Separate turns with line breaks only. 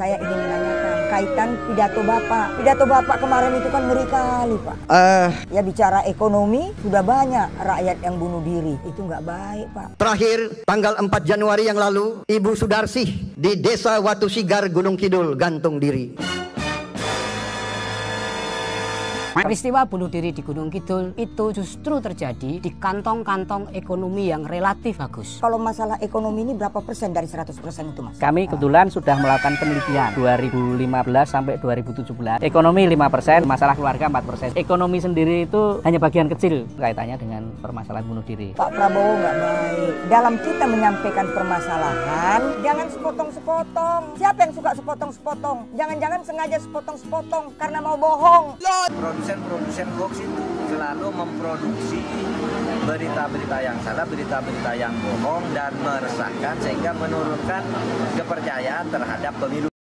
Saya ingin menanyakan kaitan pidato Bapak. Pidato Bapak kemarin itu kan ngeri kali, Pak.
Eh,
Ya bicara ekonomi, sudah banyak rakyat yang bunuh diri. Itu nggak baik, Pak.
terakhir tanggal 4 Januari yang lalu, Ibu Sudarsih di Desa Watu Sigar, Gunung Kidul gantung diri.
Peristiwa bunuh diri di Gunung Kidul itu justru terjadi di kantong-kantong ekonomi yang relatif bagus.
Kalau masalah ekonomi ini berapa persen dari 100 persen itu, Mas?
Kami kebetulan sudah melakukan penelitian 2015 sampai 2017. Ekonomi 5%, masalah keluarga 4%. Ekonomi sendiri itu hanya bagian kecil kaitannya dengan permasalahan bunuh diri.
Pak Prabowo nggak baik. Dalam kita menyampaikan permasalahan, jangan sepotong-sepotong. Siapa yang suka sepotong-sepotong? Jangan-jangan sengaja sepotong-sepotong karena mau bohong.
Produsen-produsen hoax itu selalu memproduksi berita-berita yang salah, berita-berita yang bohong dan meresahkan sehingga menurunkan kepercayaan terhadap pemilu.